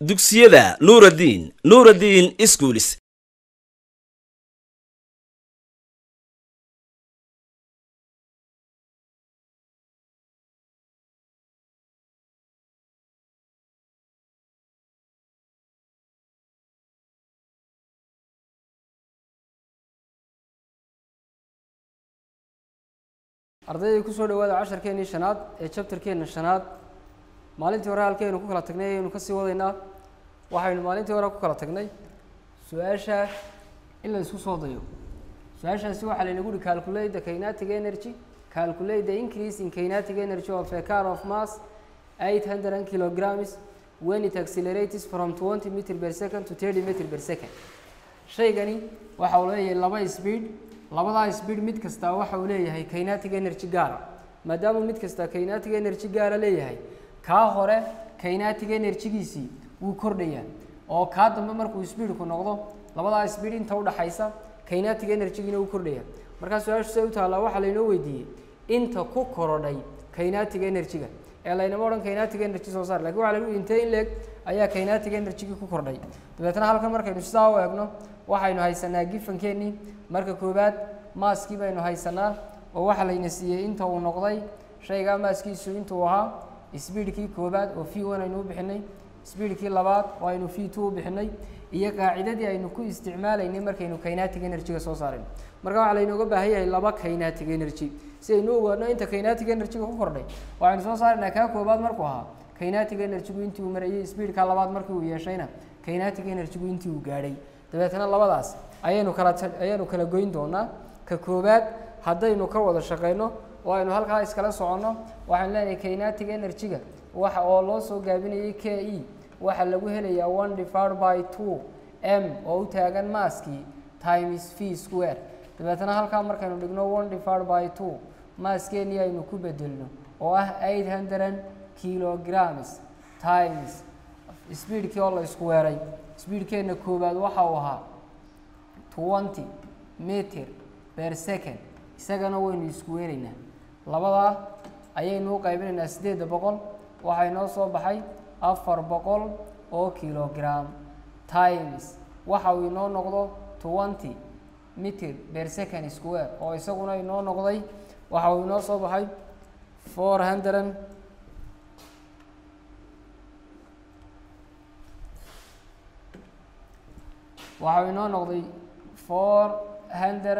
dugsiyada nuuraddiin nuuraddiin iskuulis ardayday ku soo dhawaada casharkeenii shanaad ee jabtarkeenna shanaad maalintii hore halkaynu ku kala tagnay ayaynu ka sii wadaynaa. Waxaynu maalintii hore ku kala tagnay. Su'aasha in la isku soo dayo. Su'aashaasi waxaa laynagu uhi calculate the energy. Calculate the increase in kinetic energy of a car of mass 800 kilograms. When it accelerates from 20 meter per second to 30 meter per second. Shaygani waxa uu leeyahay laba speed. Labadaa speed mid kasta waxa uu leeyahay kinetic energy gaara maadaama mid kasta kinetic energy gaara leeyahay kaa hore kinetic energy-giisii wuu kordhayaa. Oo kaa dambe markuu speedku noqdo labadaa speed inta udhaxaysa kinetic energy-giina wuu kordhayaa. Markaa su'aashu say u taallaa waxaa laynoo weydiiyey inta ku korodhay kinetic energy-ga ee laynama odhan kinetic energy soo saar laakiin waxa lagu intee in leeg ayaa kinetic energy-gii ku kordhay. Dabeetna halkan markaynu sidaa u eegno waxaynu haysanaa gifankeenii marka koowaad maaskii baynu haysanaa oo waxaa layna siiyey inta uu noqday shaygaa maaskiisu intuu ahaa speedkii koobaad oo v one aynu u bixinay speedkii labaad oo aynu v two u bixinay iyo qaacidadii aynu ku isticmaalaynay markaynu kinetic energy-ga soo saarayno marka waxaa laynooga baahan yahay laba kinetic energy. Si aynu ogaano inta kinetic energy-ga ku kordhay waxaynu soo saaraynaa kaa koobaad markuu ahaa. Kinetic energy-gu intii uu marayay speedka labaad markii uu yeeshayna kinetic energy-gu intii uu gaadhay. Dabeetna labadaas ayaynu kala ayaynu kala goyn doonaa ka koobaad haddaynu ka wada shaqeyno aynu halkaa iskala soconno. Waxaan leenahay kinetic energy-ga waxa oo loo soo gaabinayay k e waxaa lagu helayaa one divided by two m oo u taagan maaskii times v square. Dabeetna halkaa markaynu dhigno one divided by two maaskeenii aynu ku bedelno oo ah eight hundred kilograms times speedkii oo la isku weeray speedkeenna koowaad waxa uu ahaa twenty meter per second. Isagana waynu isku weeraynaa labadaa ayaynu u qaybinaynaa siddeedda boqol waxaa inoo soo baxay afar boqol oo kilogram times. Waxa uu inoo noqdo twenty meter per second square oo isaguna inoo noqday waxa uu inoo soo baxay four hundred waxa uu inoo noqday four hundred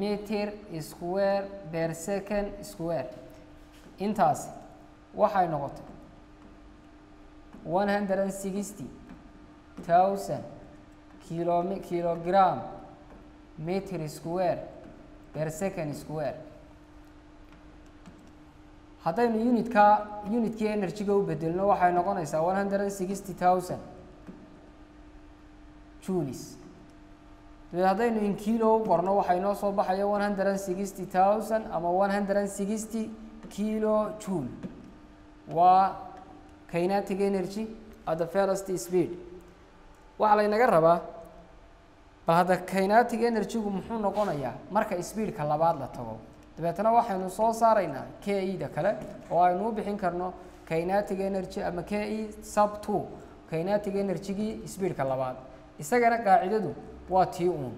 meter square per second square. intaasi waxay noqotay one hundred sixty thousand kilom kilogram meter square per second square. haddaynu unitka unitkii energy-ga u bedelno waxay noqonaysaa one hundred sixty thousand. julis dabeed haddaynu in u qorno waxaa inoo soo baxaya one hundred and sixty thousand ama one hundred and sixty kilo jule waa kinetic energy at the first speed? Waxaa laynaga rabaa bal hadda energy-gu muxuu noqonayaa marka speedka labaad la tago dabeetna waxaynu soo saaraynaa k e da kale oo aynu u bixin karno kinetic energy ama k e sub two. Kinetic energy-gii speedka labaad isagana qaacidadu waa tii uun.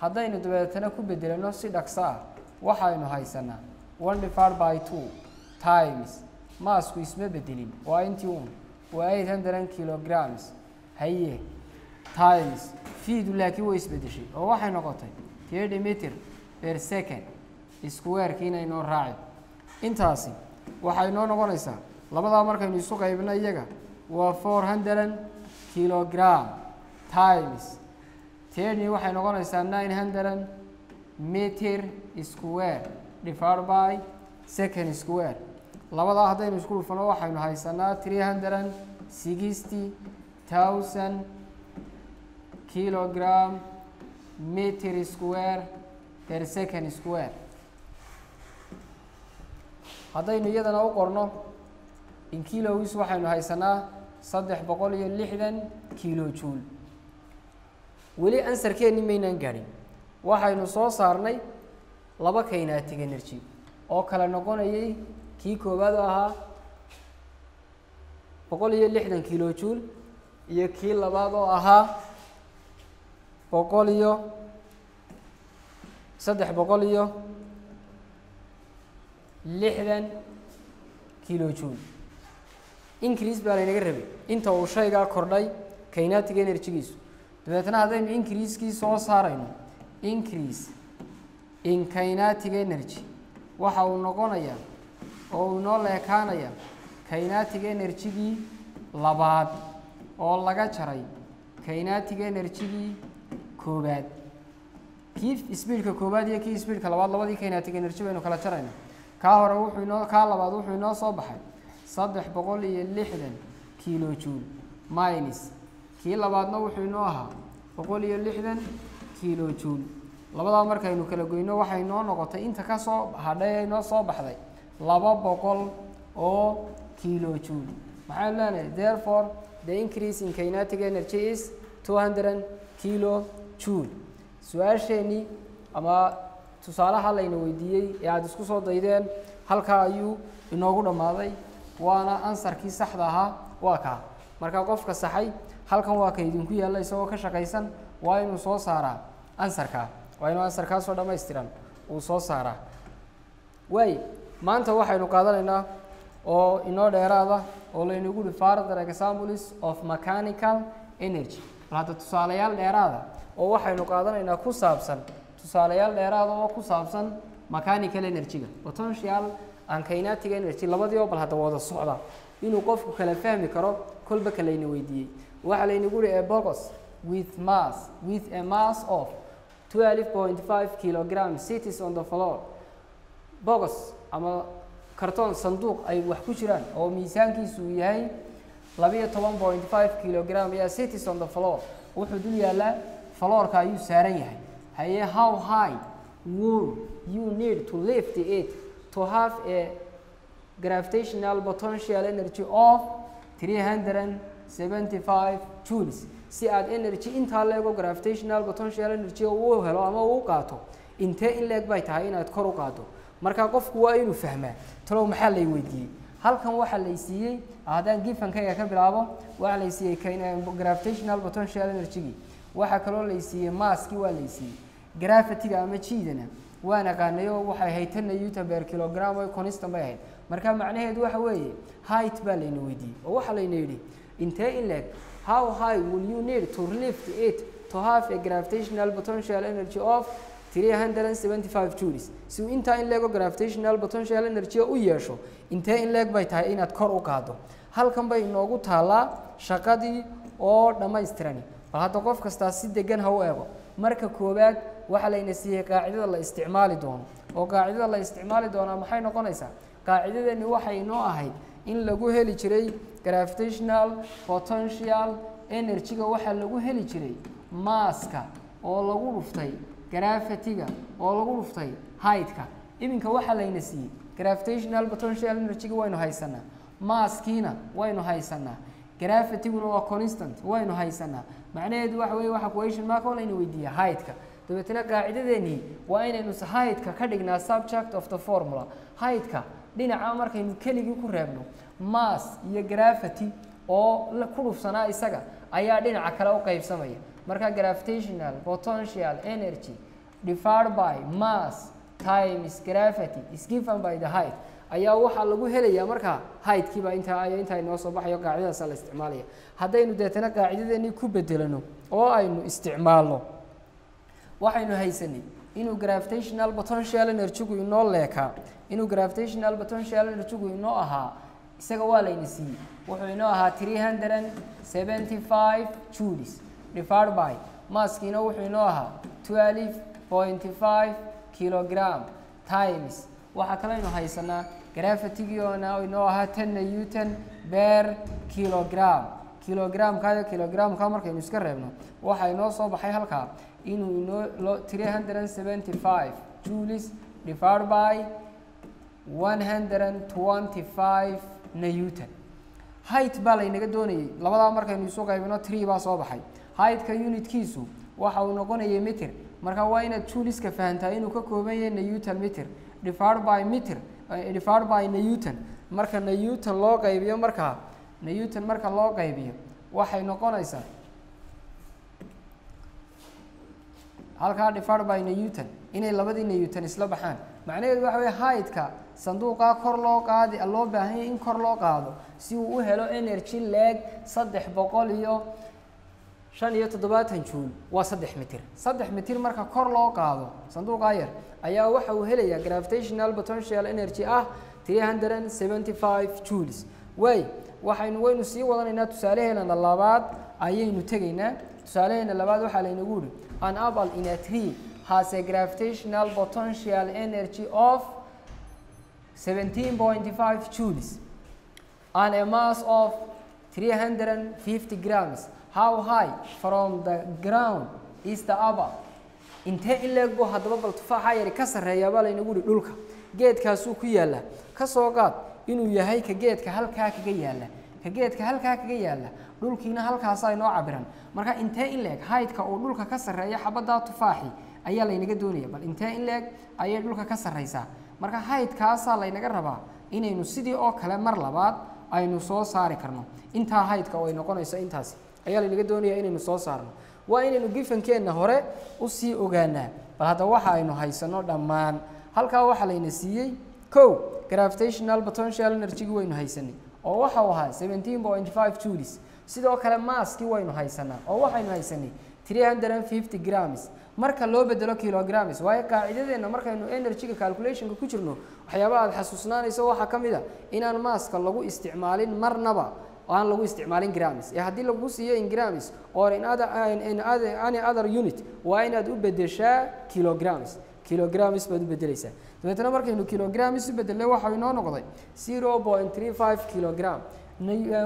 Haddaynu dabeetana ku bedelano si dhaqso ah waxaynu haysanaa. One divided by two times. Maasku isma bedelin waa intii uun. Waa eight hundred kilograms. Haye. Times. Fiidu laakiin way isbedeshay oo waxay noqotay thirty meter per second. Square-kiina inoo raaci. Intaasi waxay noo noqonaysaa labadaa markaynu isu qaybino iyaga waa four hundred kilogram times teni waxay noqonaysaa nine hundred meter square divided by second square. Labadaa haddaynu isku dhufano waxaynu haysanaa three hundred sixty thousand kilogram meter square per second square. Haddaynu iyadana u qorno in kilowis waxaynu haysanaa saddex boqol iyo lixdan kilo juul weli ansarkeenni maynaan gaadhin waxaynu soo saarnay laba kinetic energy oo kale noqonayay kii koowaad oo ahaa boqol iyo lixdan kilo juul iyo kii labaad oo ahaa boqol iyo saddex boqol iyo lixdan kilo joule increase baa laynaga rabay. Inta uu shaygaa kordhay kinetic energy-giisu dabeetna haddaynu increasekii soo saarayno increase in kinetic energy. Waxa uu noqonayaa oo uu inoo leekaanayaa kinetic energy-gii labaad oo laga jaray kinetic energy-gii koobaad kii speedka koobaad iyo kii speedka labaad labadii kinetic energy baynu kala jarayna kaa hore wuxuu inoo kaa labaad wuxuu inoo soo baxay saddex boqol iyo lixdan kilo joule minus kii labaadna wuxuu inoo ahaa boqol iyo lixdan kilo joule labadaa markaynu kala goyno waxay noo noqotay inta ka soo hadhay ee inoo soo baxday laba boqol oo kilo joule maxaanu leenahay therefore the increase in kinetic energy is two hundred kilo joule su'aasheenii ama tusaalaha layna weydiiyey ee aada isku soo daydeen halkaa ayuu inoogu dhammaaday waana ansarkii saxda ahaa waa kaa marka qofka saxay halkan waa ka idinku yaalla isagoo ka shaqaysan waa inuu soo saaraa ansarkaa waa inuu ansarkaasoo dhammaystiran uu soo saaraa. Waay maanta waxaynu qaadanaynaa oo inoo dheeraada oo laynagu hi farther examples of mechanical energy. Bal hadda tusaalayaal dheeraada oo waxaynu qaadanaynaa ku saabsan tusaalayaal dheeraada oo ku saabsan mechanical energy-ga. Potential and kinetic energy labadii oo bal hadda wada socda. Inuu qofku kala fahmi karo kolba ka layna weydiiyey waxaa laynagu a box with mass with a mass of 12.5 kilogram cities on the floor. Box ama kartoon sanduuq ay wax ku jiraan oo miisaankiisu yahay labiyo toban point five kilogram ayaa cities on the floor. Wuxuu dul yaallaa floorka ayuu saaran yahay. Haye how high would you need to lift it to have a gravitational potential energy of 375 joules si aad energy intaa leego gravitational potential energy uu helo ama uu qaato intee in leeg bay tahay inaad kor u qaado marka qofku waa inuu fahmaa talow maxaa lay weydiiyey? Halkan waxaa lay siiyey haddaan gifankayga ka bilaabo waxaa lay siiyey gravitational potential energy-gii waxaa kaloo lay siiyey maskii waa lay siiyey. Gravity-ga ama jiidana waan aqaanayo waxay ahayd tan newton per kilogram oo constant bay ahayd. Marka macnaheedu waxa weeye height baa layna weydiiyey oo waxaa layna yidhi intee in leeg how high will you need to lift it to have a gravitational potential energy of 375 joules? Si intaa in leego gravitational potential energy u yeesho intee in leeg bay tahay inaad kor u qaado halkan bay inoogu taallaa shaqadii oo dhammaystirani bal hadda qof kastaa si degan ha u eego marka koowaad waxaa layna siiyey qaacidada la isticmaali doono. Oo qaacidada la isticmaali doonaa maxay noqonaysaa qaacidadani waxay inoo ahayd in lagu heli jiray gravitational potential energy-ga. Waxaa lagu heli jiray maaska oo lagu dhuftay gravity-ga oo lagu dhuftay height-ka. Iminka waxaa layna siiyey gravitational potential energy-ga waynu haysanaa. Maaskiina waynu haysanaa. Gravity-guna waa constant waynu haysanaa. Macnaheedu waxa weeye waxa question mark layna weydiiya height-ka. Dabeetna qaacidadeenii waa inaynu height-ka ka dhignaa subject of the formula. Height-ka dhinaca markaynu keligii ku reebno mass iyo gravity oo ku dhufsanaa isaga ayaa dhinaca kale u qaybsamaya. Marka gravitational potential energy divided by mass times gravity is given by the height ayaa waxaa lagu helayaa markaa height-kiiba intaa intaa inoo soo baxayo qaacidadaasa la isticmaalaya haddaynu deetana qaacidadeenii ku bedelano oo aynu isticmaalno waxaynu haysanay inuu gravitational potential energy-gu inoo leekaa inuu gravitational potential energy-gu inoo ahaa isaga waa layna siiyey wuxuu inoo ahaa 375 joules divided by maskiina wuxuu inoo ahaa 12.5 kilogram times. Waxaa kaleynu haysanaa gravity-giona inoo ahaa 10 newton per kilogram. Kilogramka iyo kilogramka markaynu iska reebno waxaa inoo soo baxay halkaa inuu inoo lo 375 joules divided by 125 newton. Height baa laynaga doonayay. Labadaa markaynu isu qaybino tree baa soo baxay. Height-ka unitkiisu waxa uu noqonayay meter. Marka waa inaad juliska fahantaa inuu ka kooban yahay newton meter. Divided by meter divided by newton. Marka newton loo qaybiyo markaa newton marka loo qaybiyo waxay noqonaysaa halkaa divided by newton inay labadii newton isla baxaan. Macnaheedu waxa weye haydka sanduuqaa kor loo qaadi loo baahan yahay in kor loo qaado si uu u helo energy leeg saddex boqol iyo shan iyo toddobaatan juul waa saddex mitir. Saddex mitir marka kor loo qaado sanduuqaa yar ayaa waxa uu helayaa gravitational potential energy ah three hundred seventy five joules. Waay waxaynu waynu sii wadanaynaa tusaalaheena labaad ayaynu tegaynaa. Tusaalaheena labaad waxaa laynagu yihi an apple in a tree has a gravitational potential energy of 17.5 joules. And a mass of 350 grams. How high? From the ground is the apple? intee in leeg buu haddaba bal tufaaxa yari ka sarreeya baa laynagu yihi dhulka geedkaasuu ku yaalla ka soo qaad inuu yahay ka geedka halkaa kaga yaalla ka geedka halkaa kaga yaalla dhulkiina halkaasaa inoo cabiran. Marka intee in leeg haydka uu dhulka ka sarreeya xabaddaa tufaaxi ayaa laynaga doonaya bal intee in leeg ayay dhulka ka sarreysaa marka haydkaasaa laynaga rabaa inaynu sidii oo kale mar labaad aynu soo saari karno. Intaa haydka oo ay noqonayso intaasi ayaa laynaga doonaya inaynu soo saarno. Waa inaynu gifankeenna hore u sii ogaanaa bal hadda waxa aynu haysano dhammaan. Halkaa waxaa layna siiyey. Kow gravitational potential energy waynu haysanay oo waxau ahaa seventeen point five julis sidoo kale maaskii waynu haysanaa oo waxaynu haysanay three hundred and fifty grams. Marka loo bedelo kilograms waayo qaacidadeenna markaynu energyga calculationka ku jirno waxyaaba aad xasuusnaanayso waxaa ka mid a inaan maaska lagu isticmaalin marnaba aan lagu isticmaalin grams. Ee haddii lagu siiyo in grams or in other, in other, any other unit waa inaad u bedeshaa kilograms. Kilograms baad u bedeleysaa dabeetna markaynu kilograms u bedelnay waxa inoo noqday zero point three five kilogram.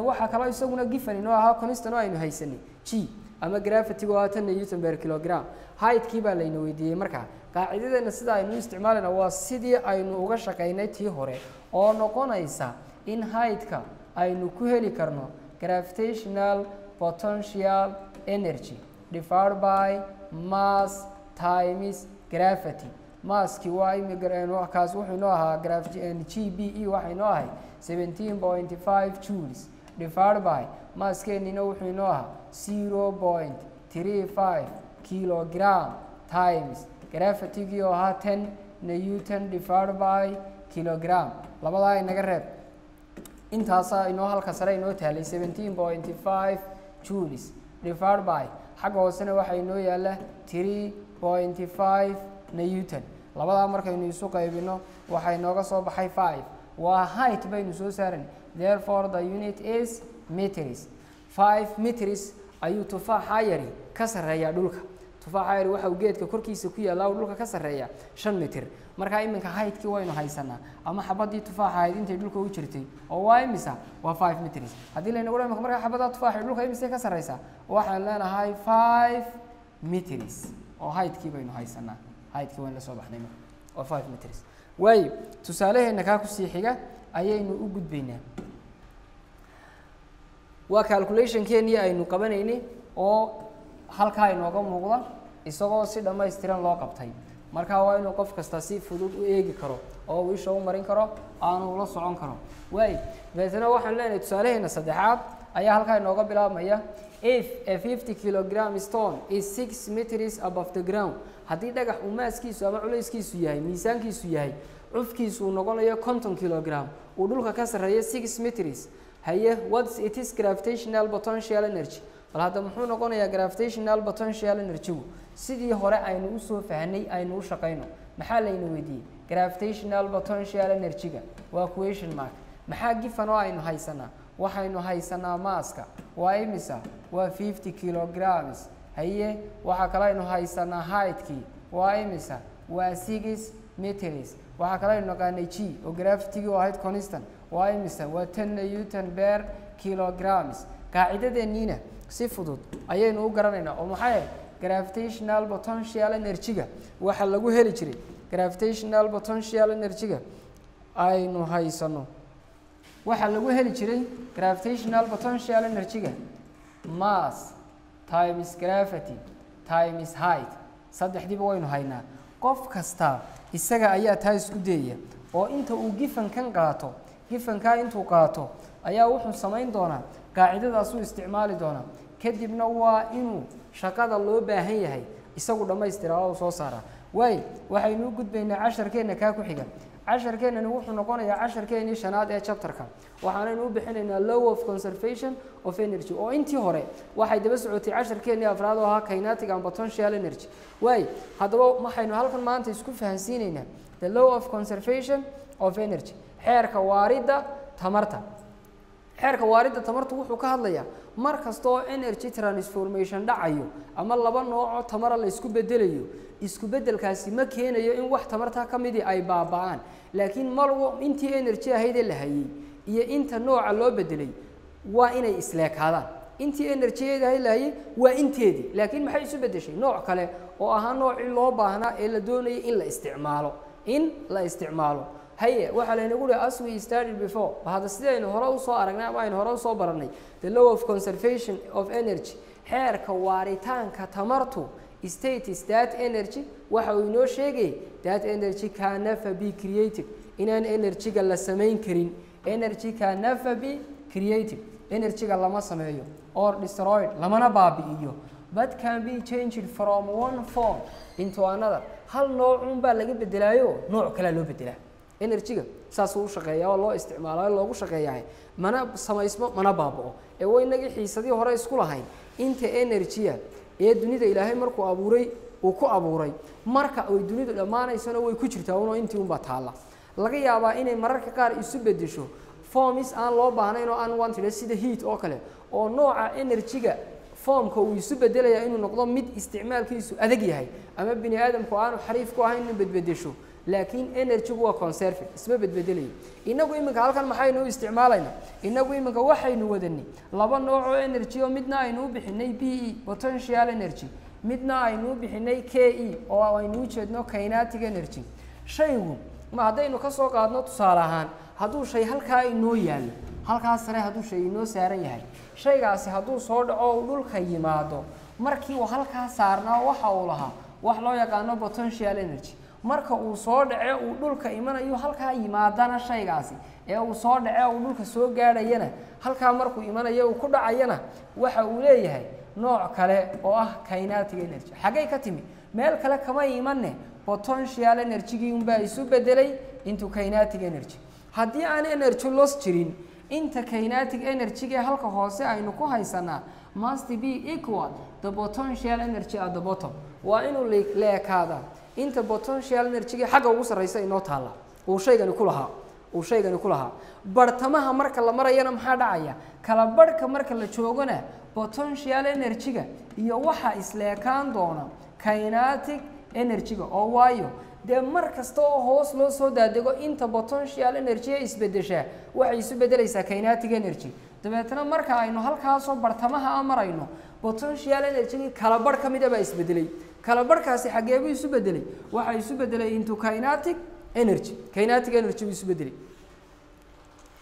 Waxaa kaloo isaguna gifan inoo ahaa constant oo aynu haysanay. G ama gravity-gu waa tan newton per kilogram. Haydkii baa layna weydiiyey. Markaa qaacidadeena sida aynu u isticmaalayna waa sidii aynu uga shaqaynay tii hore oo noqonaysa in haydka aynu ku heli karno gravitational potential energy divided by mass times gravity masskii waa imikaas wuxuu inoo ahaa g b e waxay inoo ahay seventeen point five jules divided by maaskeenina wuxuu inoo ahaa zero point three five kilogram times. Gravity-gii oo ahaa ten newton divided by kilogram. Labadaa inaga reeb. Intaasaa inoo halka sare inoo tahlay seventeen point five jules divided xagga hoosena waxaa inoo yaalla three point five newton labadaa markaynu isu qaybino waxaa inooga soo baxay five. Waa height baynu soo saaran therefore the unit is meters. Five meters ayuu tufaaxa yari ka sarreeyaa dhulka. Tufaaxa yari waxa geedka korkiisa ku yaallaa uu dhulka ka sarreeyaa shan mitir markaa iminka haydkii waynu haysanaa ama xabadii tufaaxa intay dhulka u jirtay oo waa imisa waa five meters. Haddii laynagu dha imika markaa xabaddaa tufaaxa dhulka imisay ka sarreysaa waxaan leenahay five meters oo haydkii baynu haysanaa haydkii waynu la soo baxnay marka waa five meters. Waayo tusaalaheena kaa ku sii xiga ayaynu u gudbaynaa. Waa calculationkeenii aynu qabanaynay oo halkaa inooga muuqda isagoo si dhammaystiran loo qabtay. Marka waa inuu qof kasta si fudud u eegi karo oo uu isha u marin karo aanu la socon karo. Waay dabeetna waxaan leenahay tusaalaheena saddexaad ayaa halkaa inooga bilaabmaya if a fifty kilogram stone is six meters above the ground haddii dhagax uu maaskiisu ama culayskiisu yahay miisaankiisu yahay cufkiisu uu noqonayo conton kilogram uu dhulka ka sarreeyo six meters haye whats it gravitational potential energy? Bal hadda muxuu noqonayaa gravitational potential energy-gu sidii hore aynu u soo fahnay aynu u shaqayno. Maxaa layna weydiiyey? Gravitational potential energy-ga waa question mark. Maxaa gifan oo aynu haysanaa? Waxaynu haysanaa maaska. Waa imisa? Waa fifty kilograms haye waxaa kale aynu haysanaa haydkii waa imisa waa six meters waxaa kale aynu naqaanay g oo gravity-gii oo ahayd constant waa imisa waa ten newton per kilograms. Qaacidadeeniina si fudud ayaynu u garanaynaa oo maxay gravitational potential energy-ga waxaa lagu heli jiray gravitational potential energy-ga aynu haysano. Waxaa lagu heli jiray gravitational potential energy-ga mass times gravity times height. Saddexdiiba waynu haynaa. Qof kasta isaga ayaa taa isku dayaya oo inta uu gifankan qaato gifankaa intuu qaato ayaa wuxuu samayn doonaa qaacidadaasuu isticmaali doonaa. Kadibna waa inuu shaqada loo baahan yahay isagu dhammaystiraa oo soo saaraa. Waayo waxaynu u gudbaynaa casharkeenna kaa ku xiga casharkeennani wuxuu noqonayaa casharkeennii shanaad ee chapterka. Waxaanaynu u bixinaynaa law of conservation of energy. Oo intii hore waxay daba socotay casharkeennii afraad oo ahaa kinetic and potential energy. Waayo haddaba waxaynu halkan maanta isku fahansiinaynaa the law of conservation of energy. Xeerka waaridda tamarta xeerka waaridda tamartu wuxuu ka hadlayaa mar kasta energy transformation dhacayo ama laba noocoo tamara la isku bedelayo isku beddelkaasi ma keenayo in wax tamarta ka midii ay baaba'aan. Laakiin malwo intii energy ahaydee la hayey iyo inta nooca loo bedelay waa inay isleekaadaan intii energyada ahayd la hayey waa inteedii. Laakiin maxay isu beddeshay? Nooc kale oo ahaa noocii loo baahnaa ee la doonayay in la isticmaalo. In la isticmaalo haye waxaa laynagu lehy as we studied before. Hadda sidaynu hore u soo aragnay ama aynu hore u soo baranay the law of conservation of energy. Xeerka waaritaanka tamartu. States that energy. Waxa uu inoo sheegay that energy can never be created. Inaan energyga la samayn karin. Energy can never be created. Energyga lama sameeyo or destroyed lamana baabi'iyo. But can be changed from one form into another. Hal noocun baa laga bedelaayo nooc kalea loo bedelaa energyga saasuu u shaqeeyaa oo loo isticmaala loogu shaqeeyahay. Mana samaysmo mana baaba'o ee waynagii xiisadii hore isku lahayn. Inta energya ee dunida ilaahay markuu abuuray uu ku abuuray. Marka ay dunidu dhammaanaysona way ku jirtaa unoo intii unbaa taalla. Laga yaabaa inay mararka qaar isu bedesho formis aan loo baahnayn oo unwanted sida heat oo kale oo nooca energyga formka uu isu bedelayaa inuu noqdo mid isticmaalkiisu adag yahay. Ama bini aadamku aanu xariif ku ahayn inuu bedbedesho laakiin energygu waa conserving isma bedbedelayo. Inagu iminka halkan maxaynu u isticmaalaynaa inagu iminka waxaynu wadanay? Laba nooc oo energy oo midna aynu u bixinay b e potential energy. Midna aynu u bixinay k e oo aynu u jeedno kinetic energy. Shaygu ma haddaynu ka soo qaadno tusaale ahaan hadduu shay halkaa inoo yaallo halkaa sare hadduu shay inoo saaran yahay shaygaasi hadduu soo dhaco uu dhulka yimaado markii uu halkaa saarnaa waxa uu lahaa wax loo yaqaano potential energy marka uu soo dhace uu dhulka imanayo halkaa yimaadana shaygaasi. Ee uu soo dhace uu dhulka soo gaadhayana halkaa markuu imanayo uu ku dhacayana waxa uu leeyahay nooc kale oo ah kinetic energy. Xaggay ka timi meel kale kama imanne potential energygii unbaa isu bedelay into kinetic energy. Haddii aan energy loss jirin inta kinetic energyga halka hoose aynu ku haysanaa must be equal the potential energy at the bottom waa inuu leekaadaa inta potential energyga xagga ugu sarreysa inoo taalla. Uu shaygani ku lahaa. Uu shaygani ku lahaa. Bartamaha marka la marayana maxaa dhacaya? Kala barhka marka la joogona potential energyga iyo waxa isleekaan doona kinetic energyga oo waayo. Dee mar kasta oo hoos loo soo daadego inta potential energy ee isbedeshaa waxay isu bedelaysaa kinetic energy dabeetna marka aynu halkaasoo bartamaha a marayno potential energygii kala barh ka mida baa isbedelay kala barhkaasi xageebuu isu bedelay waxaa isu bedelay into kinetic energy. Kinetic energy buu isu bedelay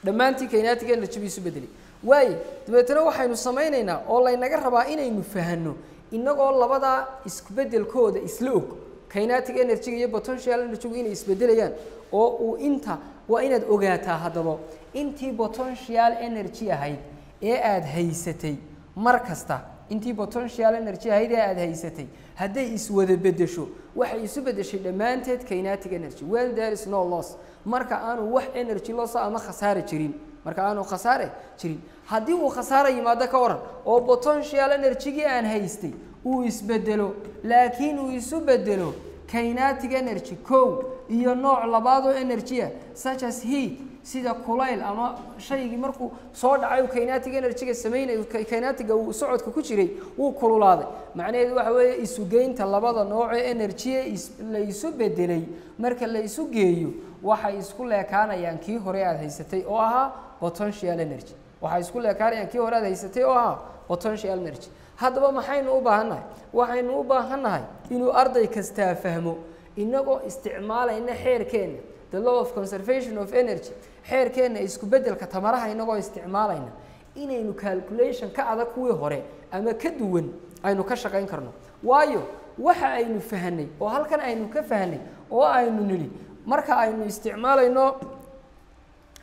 dhammaantii kinetic energy buu isu bedelay waayo dabeetna waxaynu samaynaynaa oo laynaga rabaa inaynu fahanno inagoo labadaa iskubedelkooda isla og. Kinetic energyga iyo potential energygu inay isbedelayaan oo uu inta waa inaad ogaataa haddaba intii potential energy ahayd ee aada haysatay mar kasta intii potential energy ahayd ee aada haysatay. Hadday iswada bedesho waxay isu bedeshay dhammaanteed kinetic energy. When there is no loss marka aanu wax energy lossa ama khasaare jirin. Marka aanu khasaare jirin. Haddii uu khasaare yimaado ka waran oo potential energygii aan haystay uu isbedelo laakiin uu isu bedelo kinetic energy kow iyo nooc labaadoo energya such as heat sida kulayl ama shaygii markuu soo dhacay uu kinetic energyga samaynayo kinetiga uu socodka ku jiray wuu kululaaday. Macnaheedu waxa weeye isugeynta labada nooc ee enerjiye la isu bedelay marka la isu geeyo waxay isku leekaanayaan kii hore aada haysatay oo ahaa potential energy. Waxay isku leekaanayaan kii hore aada haysatay oo ahaa potential energy. Haddaba maxaynu u baahannahay waxaynu u baahannahay inuu arday kastaa fahmo inagoo isticmaalayna xeerkeenna the law of conservation of energy. Xeerkeenna isku beddelka tamaraha inagoo isticmaalayna. Inaynu calculation ka adag kuwii hore ama ka duwan aynu ka shaqayn karno. Waayo waxa aynu fahanay oo halkan aynu ka fahanay oo aynu nidhi marka aynu isticmaalayno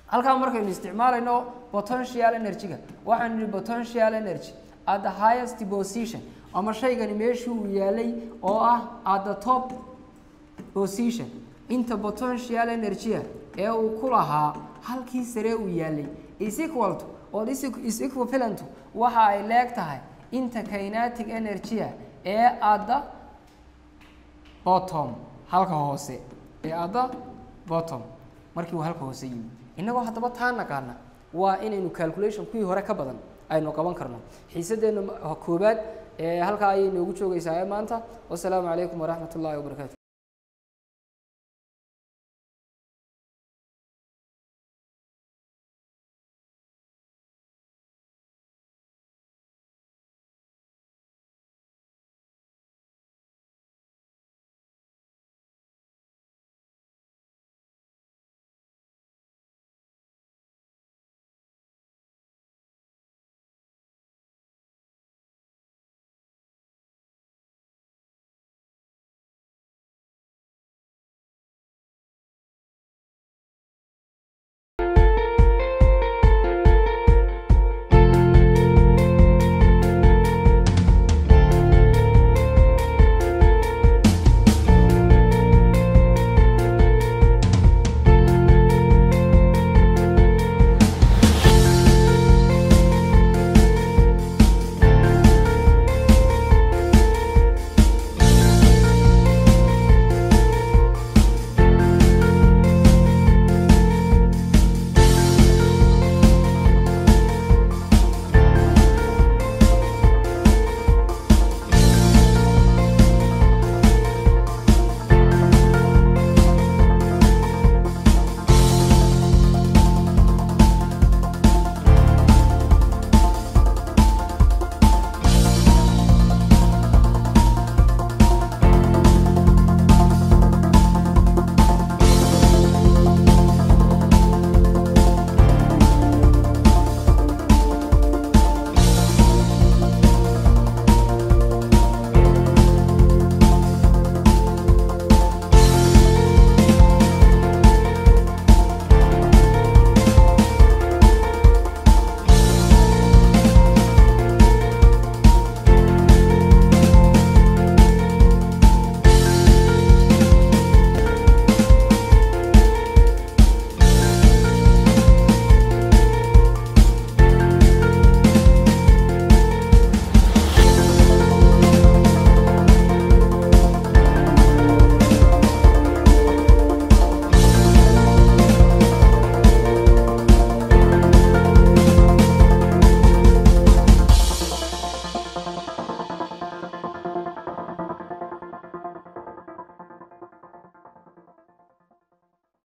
halkaa markaynu isticmaalayno potential energy-ga waxaanu nihi potential energy at the highest position. Ama shaygani meeshii uu yaalay oo ah at the top position inta potential energy-a ee uu ku lahaa halkii sare uu yaalay. Is equal to or is is equivalent to waxa ay leeg tahay inta kinetic energy-a ee the bottom halka hoose ee the bottom. Markii uu halka hoose yimi innagoo haddaba taa naqaana waa inaynu calculation kuwii hore ka badan aynu qaban karno. Xiisadeenna koobaad ee halkaa ayay noogu joogaysaa ee maanta wasalaamu calaykum waraxmat ullahi wabarakaatu